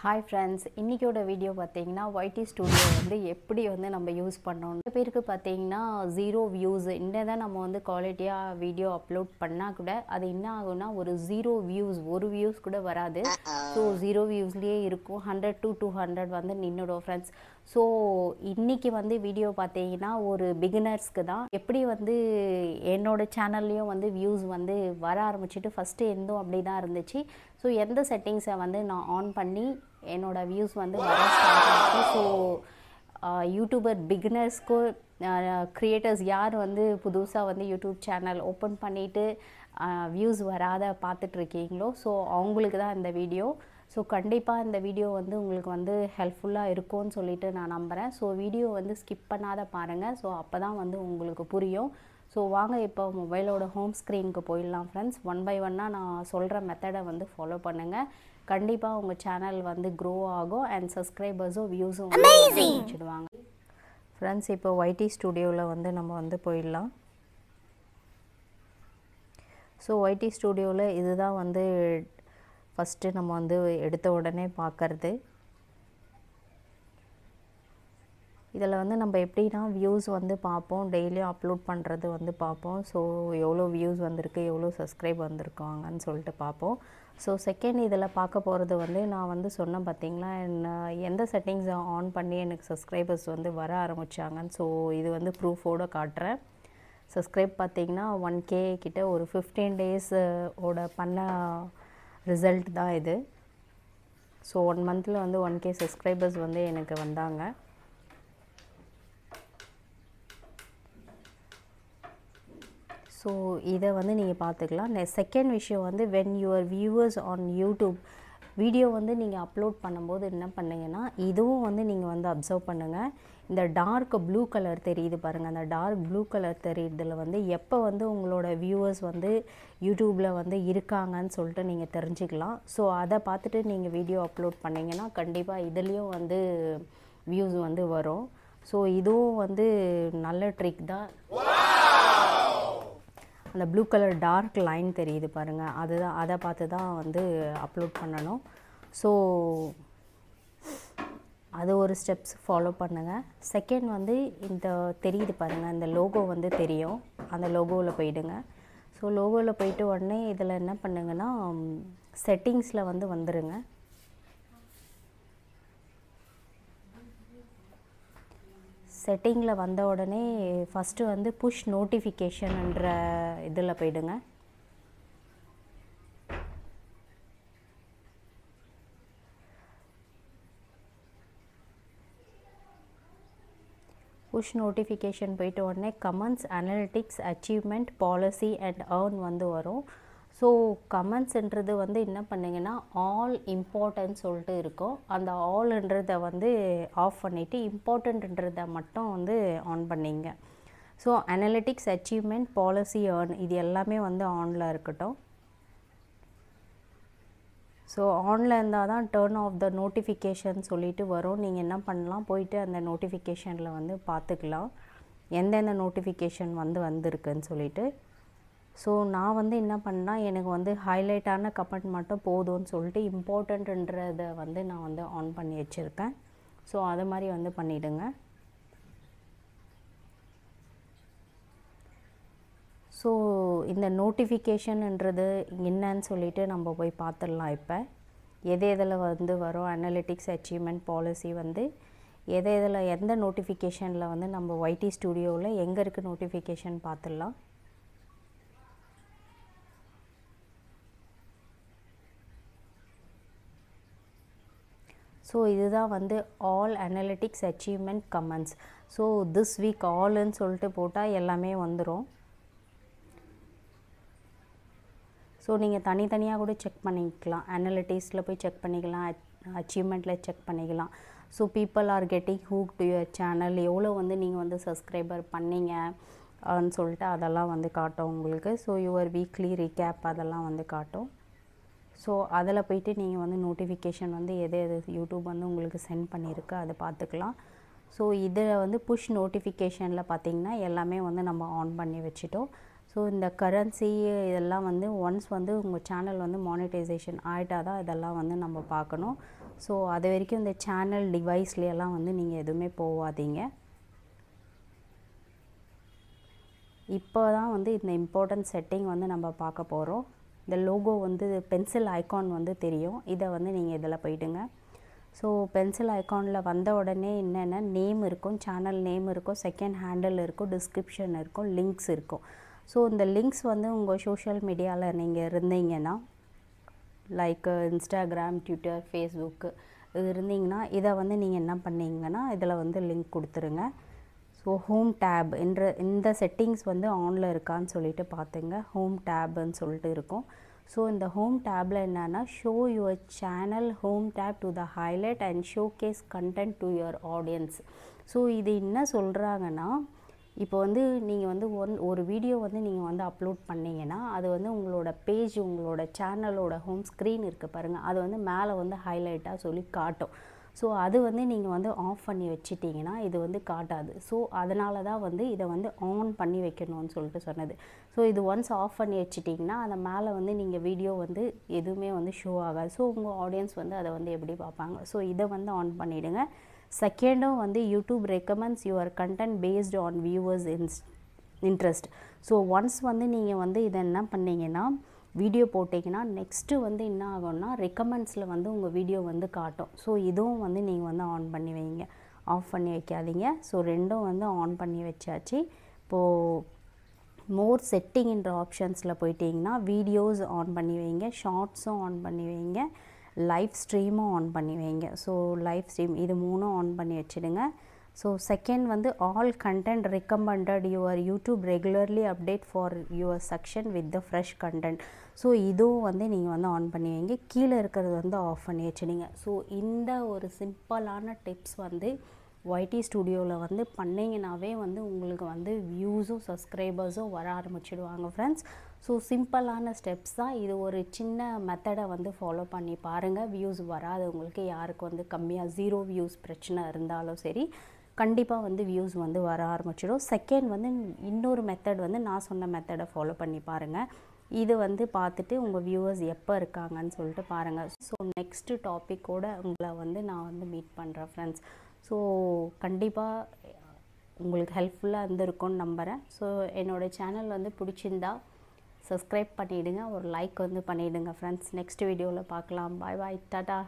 Hi friends இன்றைக்கியோட video பார்த்தீங்கன்னா YT studio வந்து எப்படி வந்து நம்ம யூஸ் பண்ணோம்? நிறைய பேருக்கு பார்த்தீங்கன்னா ஜீரோ வியூஸ் என்ன தான் நம்ம வந்து குவாலிட்டியாக வீடியோ அப்லோட் பண்ணால் கூட அது என்ன ஆகும்னா ஒரு ஜீரோ வியூஸ் ஒரு வியூஸ் கூட வராது. ஸோ ஜீரோ வியூஸ்லேயே இருக்கும். ஹண்ட்ரட் டு டூ ஹண்ட்ரட் வந்து நின்றுடும் ஃப்ரெண்ட்ஸ் ஸோ இன்றைக்கி வந்து வீடியோ பார்த்தீங்கன்னா ஒரு பிகினர்ஸ்க்கு தான். எப்படி வந்து என்னோட சேனல்லையும் வந்து வியூஸ் வந்து வர ஆரம்பிச்சிட்டு ஃபஸ்ட்டு இருந்தும் அப்படி தான் இருந்துச்சு. ஸோ எந்த செட்டிங்ஸை வந்து நான் ஆன் பண்ணி என்னோட வியூஸ் வந்து வர ஸ்டார்ட் ஆச்சு ஸோ யூடியூபர் பிகினர்ஸ்க்கு க்ரியேட்டர்ஸ் யார் வந்து புதுசாக வந்து யூடியூப் சேனல் ஓப்பன் பண்ணிவிட்டு வியூஸ் வராத பார்த்துட்ருக்கீங்களோ ஸோ அவங்களுக்கு தான் இந்த வீடியோ ஸோ கண்டிப்பாக இந்த வீடியோ வந்து உங்களுக்கு வந்து ஹெல்ப்ஃபுல்லாக இருக்கும்னு சொல்லிட்டு நான் நம்புகிறேன் ஸோ வீடியோ வந்து ஸ்கிப் பண்ணாத பாருங்கள் ஸோ அப்போ தான் வந்து உங்களுக்கு புரியும். ஸோ வாங்க இப்போ மொபைலோட ஹோம் ஸ்க்ரீனுக்கு போயிடலாம் ஃப்ரெண்ட்ஸ் ஒன் பை ஒன்னாக நான் சொல்கிற மெத்தடை வந்து ஃபாலோ பண்ணுங்கள் கண்டிப்பாக உங்கள் சேனல் வந்து க்ரோ ஆகும் அண்ட் சப்ஸ்கிரைபர்ஸும் வியூஸும் வச்சுடுவாங்க ஃப்ரெண்ட்ஸ் இப்போ ஒய்டி ஸ்டூடியோவில் வந்து நம்ம வந்து போயிடலாம். ஸோ ஒய்டி ஸ்டூடியோவில் இதுதான் வந்து ஃபஸ்ட்டு நம்ம வந்து எடுத்த உடனே பார்க்கறது இதில் வந்து நம்ம எப்படின்னா வியூஸ் வந்து பார்ப்போம். டெய்லியும் அப்லோட் பண்ணுறது வந்து பார்ப்போம். ஸோ எவ்வளோ வியூஸ் வந்திருக்கு எவ்வளோ சப்ஸ்கிரைப் வந்திருக்காங்கன்னு சொல்லிட்டு பார்ப்போம். ஸோ செகண்ட் இதில் பார்க்க போகிறது வந்து நான் வந்து சொன்னேன் பார்த்தீங்களா என்ன எந்த செட்டிங்ஸை ஆன் பண்ணி எனக்கு சப்ஸ்கிரைபர்ஸ் வந்து வர ஆரம்பித்தாங்கன்னு ஸோ இது வந்து ப்ரூஃபோடு காட்டுறேன். சப்ஸ்கிரைப் பார்த்தீங்கன்னா ஒன் கே கிட்ட ஒரு ஃபிஃப்டீன் டேஸ் ஓட பண்ண ரிசல்ட் தான் இது. ஸோ ஒன் மந்தில் வந்து ஒன் கே சப்ஸ்கிரைபர்ஸ் வந்து எனக்கு வந்தாங்க. ஸோ இதை வந்து நீங்கள் பார்த்துக்கலாம். செகண்ட் விஷயம் வந்து when your viewers on YouTube video வந்து நீங்கள் அப்லோட் பண்ணும்போது என்ன பண்ணுங்கன்னா இதுவும் வந்து நீங்கள் வந்து அப்சர்வ் பண்ணுங்கள் இந்த டார்க் ப்ளூ கலர் தெரியுது பாருங்கள் அந்த டார்க் ப்ளூ கலர் தெரியுறதுல வந்து எப்போ வந்து உங்களோட வியூவர்ஸ் வந்து யூடியூப்பில் வந்து இருக்காங்கன்னு சொல்லிட்டு நீங்கள் தெரிஞ்சுக்கலாம். ஸோ அதை பார்த்துட்டு நீங்கள் வீடியோ அப்லோட் பண்ணிங்கன்னா கண்டிப்பாக இதுலேயும் வந்து வியூஸ் வந்து வரும். ஸோ இதுவும் வந்து நல்ல ட்ரிக் தான். அந்த ப்ளூ கலர் டார்க் லைன் தெரியுது பாருங்கள் அதுதான் அதை பார்த்து தான் வந்து அப்லோட் பண்ணணும். ஸோ அது ஒரு ஸ்டெப்ஸ் ஃபாலோ பண்ணுங்கள் செகண்ட் வந்து இந்த தெரியுது பாருங்கள் இந்த லோகோ வந்து தெரியும். அந்த லோகோவில் போயிடுங்க. ஸோ லோகோவில் போயிட்டு உடனே இதில் என்ன பண்ணுங்கன்னா செட்டிங்ஸில் வந்து வந்துடுங்க செட்டிங்கில் வந்த உடனே ஃபஸ்ட்டு வந்து புஷ் நோட்டிஃபிகேஷன்ன்ற இதில் போயிடுங்க. புஷ் நோட்டிஃபிகேஷன் போயிட்டு உடனே comments analytics achievement policy and earn வந்து வரும். ஸோ கமெண்ட்ஸ்ன்றது வந்து என்ன பண்ணிங்கன்னா ஆல் இம்பார்ட்டன்ட் சொல்லிட்டு இருக்கும். அந்த ஆல்ன்றதை வந்து ஆஃப் பண்ணிவிட்டு இம்பார்ட்டன்ட்ன்றதை மட்டும் வந்து ஆன் பண்ணிங்க. So analytics achievement policy earn இது எல்லாமே வந்து ஆனில் இருக்கட்டும். ஸோ ஆனில் இருந்தால் தான் டேர்ன் ஆஃப் த நோட்டிஃபிகேஷன் சொல்லிட்டு வரும். நீங்கள் என்ன பண்ணலாம்? போயிட்டு அந்த நோட்டிஃபிகேஷனில் வந்து பார்த்துக்கலாம். எந்தெந்த நோட்டிஃபிகேஷன் வந்து வந்திருக்குன்னு சொல்லிட்டு. ஸோ நான் வந்து என்ன பண்ணால் எனக்கு வந்து ஹைலைட்டான கமெண்ட் மட்டும் போதும்னு சொல்லிட்டு இம்பார்ட்டண்ட்டுன்றதை வந்து நான் வந்து ஆன் பண்ணி வச்சுருக்கேன். ஸோ அது மாதிரி வந்து பண்ணிவிடுங்க ஸோ இந்த நோட்டிஃபிகேஷன்ன்றது என்னன்னு சொல்லிட்டு நம்ம போய் பார்த்துடலாம் இப்போ. எது எதில் வந்து வரும்? அனலிட்டிக்ஸ் அச்சீவ்மெண்ட் பாலிசி வந்து எதை எதில் எந்த நோட்டிஃபிகேஷனில் வந்து நம்ம ஒய்டி ஸ்டூடியோவில் எங்கே இருக்குது நோட்டிஃபிகேஷன் பார்த்துடலாம். ஸோ இதுதான் வந்து all analytics achievement comments so this week ஆல்னு சொல்லிட்டு போட்டால் எல்லாமே வந்துடும் ஸோ நீங்கள் தனித்தனியாக கூட செக் பண்ணிக்கலாம். அனலிட்டிக்ஸில் போய் செக் பண்ணிக்கலாம். அச்சீவ்மெண்ட்டில் செக் பண்ணிக்கலாம். So people are getting hook to your channel எவ்வளோ வந்து நீங்கள் வந்து சப்ஸ்கிரைபர் பண்ணீங்க ன்னு சொல்லிட்டு அதெல்லாம் வந்து காட்டும் உங்களுக்கு. ஸோ யுவர் வீக்லி ரீகேப் அதெல்லாம் வந்து காட்டும். ஸோ அதில் போயிட்டு நீங்கள் வந்து நோட்டிஃபிகேஷன் வந்து எது எது யூடியூப் வந்து உங்களுக்கு சென்ட் பண்ணியிருக்கு அதை பார்த்துக்கலாம். ஸோ இதில் வந்து புஷ் நோட்டிஃபிகேஷனில் பார்த்திங்கன்னா எல்லாமே வந்து நம்ம ஆன் பண்ணி வச்சுட்டோம். ஸோ இந்த கரன்சி இதெல்லாம் வந்து ஒன்ஸ் வந்து உங்கள் சேனல் வந்து மானிட்டைசேஷன் ஆகிட்டா தான் இதெல்லாம் வந்து நம்ம பார்க்கணும். ஸோ அது வரைக்கும் இந்த சேனல் டிவைஸ்லையெல்லாம் வந்து நீங்கள் எதுவுமே போகாதீங்க. இப்போ தான் வந்து இந்த இம்பார்ட்டன்ட் செட்டிங் வந்து நம்ம பார்க்க போகிறோம் இந்த லோகோ வந்து பென்சில் ஐகான் வந்து தெரியும். இதை வந்து நீங்கள் இதில் போயிடுங்க. ஸோ பென்சில் ஐக்கானில் வந்த உடனே என்னென்ன நேம் இருக்கும் சேனல் நேம் இருக்கும் செகண்ட் ஹேண்டில் இருக்கும் டிஸ்கிரிப்ஷன் இருக்கும் லிங்க்ஸ் இருக்கும். ஸோ இந்த லிங்க்ஸ் வந்து உங்கள் சோஷியல் மீடியாவில் நீங்கள் இருந்தீங்கன்னா லைக் இன்ஸ்டாகிராம் ட்விட்டர் ஃபேஸ்புக்கு இது இருந்தீங்கன்னா இதை வந்து நீங்கள் என்ன பண்ணீங்கன்னா இதில் வந்து லிங்க் கொடுத்துருங்க. ஸோ ஹோம் டேப் என்ற இந்த செட்டிங்ஸ் வந்து ஆனில் இருக்கான்னு சொல்லிட்டு பார்த்துங்க ஹோம் டேப்னு சொல்லிட்டு இருக்கும். ஸோ இந்த ஹோம் டேப்பில் என்னென்னா show your channel home tab to the highlight and showcase content to your audience so இது என்ன சொல்கிறாங்கன்னா இப்போ வந்து நீங்கள் வந்து ஒன் ஒரு வீடியோ வந்து நீங்கள் வந்து அப்லோட் பண்ணீங்கன்னா அது வந்து உங்களோட பேஜ் உங்களோட சேனலோட ஹோம் ஸ்க்ரீன் இருக்குது பாருங்கள் அது வந்து மேலே வந்து ஹைலைட்டாக சொல்லி காட்டும். ஸோ அது வந்து நீங்கள் வந்து ஆஃப் பண்ணி வச்சிட்டிங்கன்னா இது வந்து காட்டாது. ஸோ அதனால தான் வந்து இதை வந்து ஆன் பண்ணி வைக்கணும்னு சொல்லிட்டு சொன்னது. ஸோ இது ஒன்ஸ் ஆஃப் பண்ணி வச்சிட்டிங்கன்னா அந்த மேலே வந்து நீங்கள் வீடியோ வந்து எதுவுமே வந்து ஷோ ஆகாது. ஸோ உங்கள் ஆடியன்ஸ் வந்து அதை வந்து எப்படி பார்ப்பாங்க? ஸோ இதை வந்து ஆன் பண்ணிவிடுங்க செகண்டும் வந்து YouTube recommends your content based on viewers இன்ஸ் இன்ட்ரெஸ்ட் ஸோ ஒன்ஸ் வந்து நீங்கள் வந்து இதை என்ன பண்ணீங்கன்னா வீடியோ போட்டிங்கன்னா நெக்ஸ்ட்டு வந்து என்ன ஆகும்னா ரெக்கமெண்ட்ஸில் வந்து உங்கள் வீடியோ வந்து காட்டும். ஸோ இதுவும் வந்து நீங்கள் வந்து ஆன் பண்ணி வைங்க. ஆஃப் பண்ணி வைக்காதீங்க. ஸோ ரெண்டும் வந்து ஆன் பண்ணி வச்சாச்சு. இப்போது மோர் செட்டிங்கிற ஆப்ஷன்ஸில் போயிட்டிங்கன்னா வீடியோஸ் ஆன் பண்ணி வைங்க. ஷார்ட்ஸும் ஆன் பண்ணி வைங்க. லைவ் ஸ்ட்ரீமும் ஆன் பண்ணி வைங்க. ஸோ லைவ் ஸ்ட்ரீம் இது மூணும் ஆன் பண்ணி வச்சுடுங்க. ஸோ செகண்ட் வந்து all content recommended your YouTube regularly update for your section with the fresh content so இதுவும் வந்து நீங்கள் வந்து ஆன் பண்ணி வைங்க கீழே இருக்கிறது வந்து ஆஃப் பண்ணி வச்சுடுங்க ஸோ இந்த ஒரு சிம்பிளான டிப்ஸ் வந்து ஒய்டி ஸ்டுடியோவில் வந்து பண்ணிங்கனாவே வந்து உங்களுக்கு வந்து வியூஸும் சப்ஸ்கிரைபர்ஸும் வர ஆரம்பிச்சிடுவாங்க ஃப்ரெண்ட்ஸ் ஸோ சிம்பிளான ஸ்டெப்ஸ் தான். இது ஒரு சின்ன மெத்தடை வந்து ஃபாலோ பண்ணி பாருங்கள் வியூஸ் வராது உங்களுக்கு யாருக்கு வந்து கம்மியாக ஜீரோ வியூஸ் பிரச்சனை இருந்தாலும் சரி கண்டிப்பாக வந்து வியூஸ் வந்து வர ஆரம்பிச்சிடும். செகண்ட் வந்து இன்னொரு மெத்தட் வந்து நான் சொன்ன மெத்தடை ஃபாலோ பண்ணி பாருங்கள் இது வந்து பார்த்துட்டு உங்கள் வியூவர்ஸ் எப்போ இருக்காங்கன்னு சொல்லிட்டு பாருங்கள் ஸோ நெக்ஸ்ட்டு டாப்பிக்கோட உங்களை வந்து நான் வந்து மீட் பண்ணுறேன் ஃப்ரெண்ட்ஸ் ஸோ கண்டிப்பாக உங்களுக்கு ஹெல்ப்ஃபுல்லாக இருந்திருக்கும்னு நம்புகிறேன் ஸோ என்னோடய சேனல் வந்து பிடிச்சிருந்தா சப்ஸ்கிரைப் பண்ணிவிடுங்க ஒரு லைக் வந்து பண்ணிவிடுங்க ஃப்ரெண்ட்ஸ் நெக்ஸ்ட் வீடியோவில் பார்க்கலாம். பாய் பாய் டாட்டா